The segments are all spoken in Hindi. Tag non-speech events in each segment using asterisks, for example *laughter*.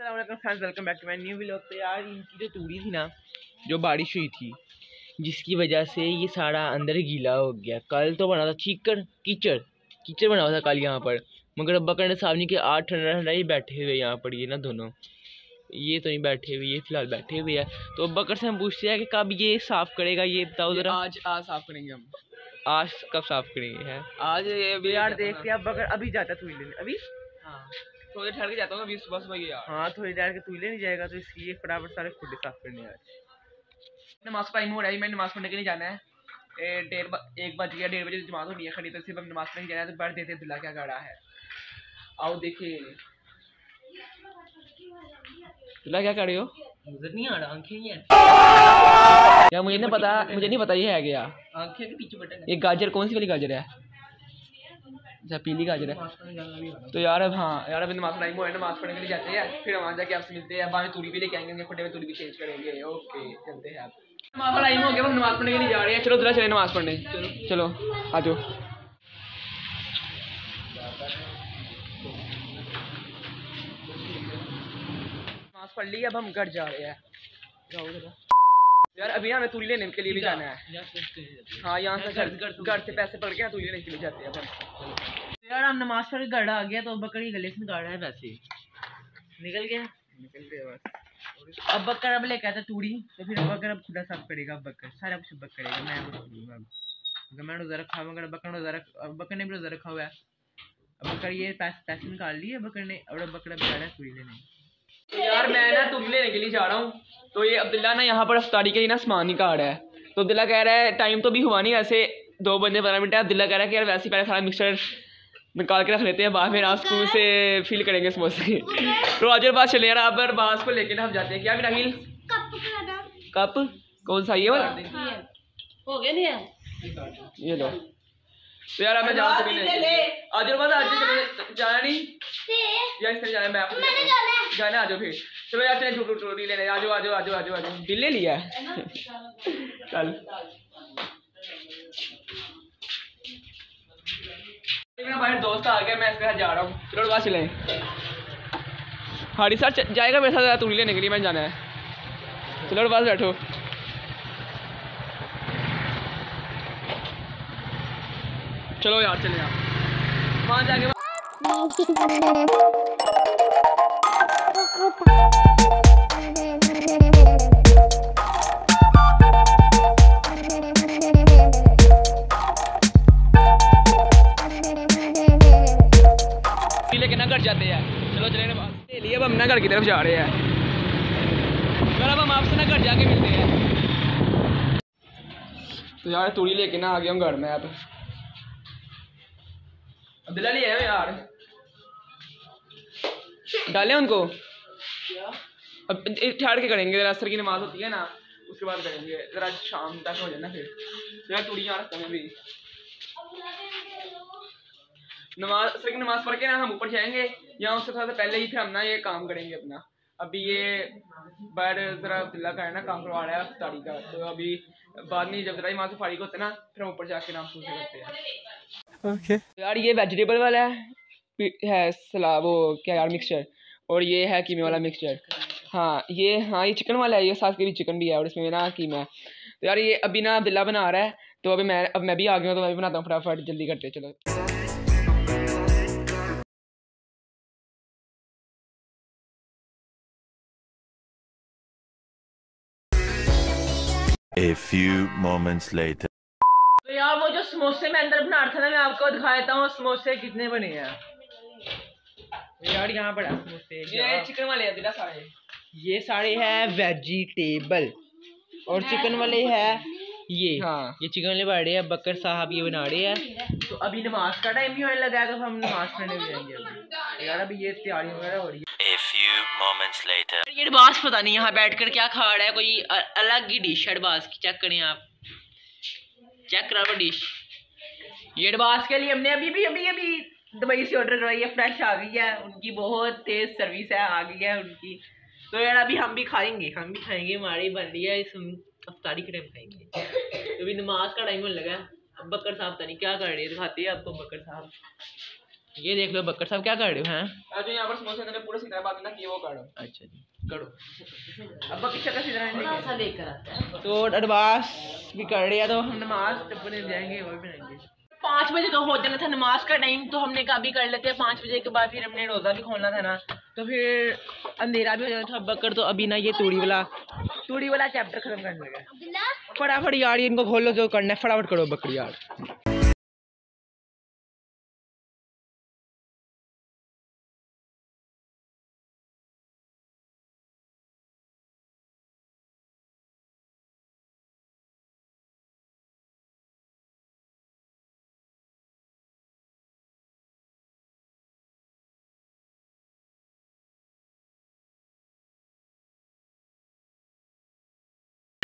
Friends welcome back to my new vlog तो यार इनकी जो तूड़ी थी ना जो बारिश हुई थी जिसकी वजह से ये सारा अंदर गीला हो गया। कल तो बना था चीकड़ कीचड़। कीचड़ बना हुआ था कल यहाँ पर। मगर अब्बा करने साहब कि आज ठंडा ठंडा ही बैठे हुए यहाँ पर ये ना दोनों। ये तो नहीं बैठे हुए ये फ़िलहाल बैठे हुए हैं। तो बकर से हम पूछते हैं कि कब ये साफ़ करेगा ये बताओ ज़रा। आज आज साफ़ करेंगे हम। आज कब साफ़ करेंगे है? आज ये यार देखते हैं अब बकर अभी जाता है तूड़ी लेने। अभी? हाँ। थोड़ी देर ठहर के जाता हूँ अभी सुबह सुबह ही यार। हाँ थोड़ी देर के तूड़ी लेने जाएगा तो इसलिए फटाफट सारे खुडे साफ़ करने आज। नमाज़ टाइम हो रहा है मैं नमाज़ पढ़ने के लिए जाना है। ए, डेढ़ एक बज गया डेढ़ बजे जमात होनी है खड़ी तो सिर्फ़ हम नमाज़ पढ़ने जाना है तो बैठ देते हैं दुल्हा क्या गाड़ा है। आओ देखिए। तुला क्या कर रहे हो? नज़र नहीं आ रहा आँखें ही है यार मुझे नहीं पता मुझे नहीं पता ये है क्या। आँखें के पीछे बटन ये गाजर कौन सी वाली गाजर है? अच्छा पीली गाजर है। तो यार अब हाँ यार अभी नमाज़ टाइम हो नमाज़ पढ़ने के लिए जाते हैं, फिर वहाँ जाके आपसे मिलते हैं बाद में तूड़ी भी लेके आएँगे खुडे में तूड़ी भी चेंज करेंगे। ओके चलते हैं आप नमाज़ टाइम हो गया हम नमाज़ पढ़ने के लिए जा रहे हैं। चलो दुल्हा चले नमाज़ पढ़ने। चलो चलो, आ जाओ। नमाज़ पढ़ ली, अब हम घर जा रहे हैं। जाओ जरा। यार अभी हमें तूड़ी लेने के लिए भी जाना है। हाँ। यहाँ से घर घर से पैसे पड़ के तूड़ी लेने के लिए जाते हैं तो यार हम नमाज़ पढ़ घर आ गया तो बकरी गले से निकाल रहा है वैसे निकल गया? निकल गए बस। अब बकर अब लेके आता तूड़ी तो फिर बकर अब खुदा साफ़ करेगा अब बकर। सारा कुछ बकर करेगा मैं कुछ नहीं अब मैं रोज़ा रखा हुआ बकर ने रोज़ा रख बकर ने भी रोज़ा रखा हुआ है। अब बकर ये पैसे पैसे निकाल लिए बकर ने और बकर अब जा है तूड़ी लेने। यार मैं ना तूड़ी लेने के लिए जा रहा हूँ। तो ये अब्दुल्ला ना यहाँ पर अफ्तारी के लिए ना सामान निकाल रहा है। तो अब्दुल्ला कह रहा है टाइम तो भी हुआ नहीं वैसे दो बजे पंद्रह मिनट है। अब्दुल्ला कह रहा है कि यार वैसे ही पहले सारा मिक्सचर निकाल के रख लेते हैं बाद में आप स्कूल से फील करेंगे समोसे। तो आज बात चले यार आप बास को लेके ना हम जाते हैं। क्या मेरा कप कौन सा? ये वाला? हो। गया नहीं ये लो। तो यार मैं जाऊँ तूड़ी लेने आज बस आज चले जाना नहीं। यार इस तरह जाना मैं आपको हूँ। जाना है, आ जाओ फिर। चलो यार चले टूटी टूटी लेने आ जाओ आ जाओ आ जाओ आ जाओ दिल ले लिया? *laughs* चल। मेरा भाई दोस्त आ गया मैं इसके साथ जा रहा हूँ। चलो बात चले हाड़ी सर जाएगा मेरे साथ तूड़ी लेने के लिए मैं जाना है। चलो बस बैठो। चलो यार, चले यार। वहाँ जाके तूड़ी लेके ना घर जाते हैं। हम की तरफ़ जा रहे हैं। अब हम आपसे ना घर जाके मिलते हैं। तो यार, तूड़ी लेके ना आ गया हूँ घर में, अब। अब्दुल्ला ले हो यार। डालें उनको? अब ठहर के करेंगे जरा असर की नमाज़ होती है ना उसके बाद करेंगे। जरा शाम तक हो जाए ना फिर। यार तूड़ी यहाँ रखते हैं नमाज़ असर की नमाज़ पढ़ के ना हम ऊपर जाएँगे या उससे थोड़ा सा पहले ही फिर हम ना ये काम करेंगे अपना। अभी ये बाहर जरा अब्दुल्ला का है ना काम करवा रहा है का। तो अभी बाद में जब जरा वहाँ से फारिग होते ना फिर हम ऊपर जाके नाम पूछे करते हैं। ओके यार ये वेजिटेबल वाला है है सला वो क्या यार मिक्सचर और ये है कीमे वाला मिक्सचर हाँ ये हाँ ये चिकन वाला है ये साथ के भी चिकन भी है और इसमें ना कीमा है. तो यार ये अभी ना अब्दुल्ला बना रहा है तो अभी मैं अब मैं भी आ गया हूँ तो मैं भी बनाता हूँ फटाफट जल्दी करते चलो. A few moments later. तो समोसे मैं अंदर बना रहा था ना मैं आपको दिखा देता हूँ समोसे कितने बने हैं। यार यहाँ बड़ा समोसे ये चिकन वाले है सारे। ये सारे हैं वेजिटेबल और चिकन वाले है ये। हाँ। ये चिकन वाले बना रहे हैं बकर साहब ये बना रहे हैं। तो अभी नमाज़ का टाइम भी होने लगा है तो हम नमाज़ पढ़ने भी जाएँगे अभी। तो यार अभी ये तैयारी वगैरह हो रही है। A few moments later. ये अरबाज पता नहीं यहाँ बैठकर क्या खा रहा है कोई अलग ही डिश है अरबाज की चेक करें आप। चेक करा वो डिश ये अरबाज के लिए हमने अभी भी अभी अभी दुबई से ऑर्डर करवाई है फ्रेश आ गई है उनकी बहुत तेज सर्विस है आ गई है उनकी। तो यार अभी हम भी खाएँगे हम भी खाएँगे हमारी बन रही है इस अफ्तारी के टाइम खाएँगे। तो अभी नमाज़ का टाइम होने लगा है अब बकर साहब पता नहीं क्या कर रहे हैं दिखाते हैं आपको बकर साहब। ये देख लो बकर साहब क्या कर रहे हो हैं? जो यहाँ पर समोसे मैंने पूरा सीधा बात ना किए वो काटो अच्छा जी। करो। अब बाकी चक्कर सीधा थोड़ा सा लेकर आता है। तो अरबास भी कर रहे हैं तो हम नमाज़ टप्पने जाएँगे वो भी बनाएँगे। पाँच बजे तो हो जाना था नमाज़ का टाइम तो हमने कहा भी कर लेते हैं। पाँच बजे के बाद फिर हमने रोज़ा भी खोलना था ना। तो फिर अंधेरा भी हो जाना था बकर तो अभी ना ये तूड़ी वाला तूड़ी वाला चैप्टर खत्म करने लगा। फटाफट यार इनको खोल लो जो करना है फटाफट करो बकरी यार।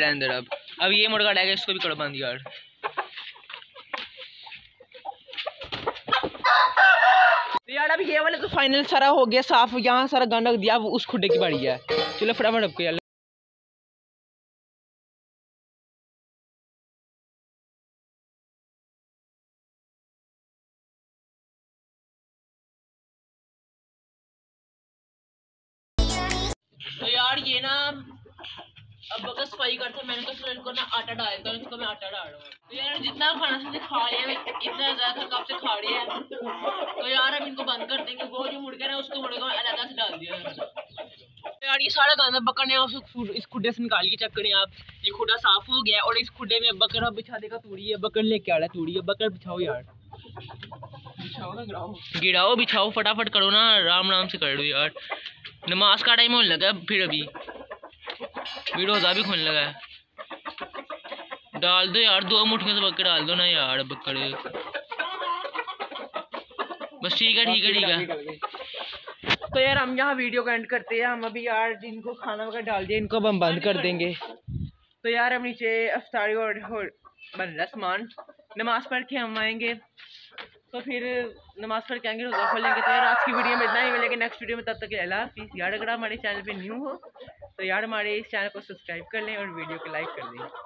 अंदर अब। अब ये मुर्गा डायगा इसको भी करो बंद यार। यार, अब ये वाला तो फाइनल सारा हो गया, साफ़ यहाँ सारा गंद दिया, अब उस खुड्डे की बारी है। चलो फटाफट अब यार। तो यार ये ना अब करते मैंने ना आटा डाल मैं आटा डाल तो यार जितना खाना हमने खा इतना ज़्यादा कब से खा है? तो यार इनको बंद कर देंगे, वो जो है उसको अलग से डाल दिया तो यार ये सारा गांदा बकर ने इस खुड्डे से निकाल के आप। ये खुड्डा साफ़ हो गया और इस खुड्डे में बकर बिछा देगा, तूड़ी है, बकर लेके आ रहा है, तूड़ी है, बकर बिछाओ यार। गिराओ। बिछाओ, फटाफट करो ना राम राम से कर यार। नमाज़ का टाइम होने लगा फिर अभी। भी रोज़ा भी खोलने लगा है। डाल दो यार दो मुठियाँ तो बकर डाल दो ना यार बकर बस ठीक है ठीक है ठीक है। तो यार हम यहाँ वीडियो का एंड करते हैं। हम अभी यार जिनको खाना वगैरह डाल दिया इनको अब हम बंद कर देंगे। तो यार हम नीचे अफ्तारी और, बन रहा सामान। नमाज़ पढ़ के हम आएँगे। तो फिर नमाज़ पढ़ के आएँगे रोज़ा खोलेंगे। तो यार आज की वीडियो में इतना ही मिलेगा। नेक्स्ट वीडियो में तब तक के अल्लाह हाफिज़। यार अगर हमारे चैनल पे न्यू हो तो यार हमारे इस चैनल को सब्सक्राइब कर लें और वीडियो को लाइक कर दें।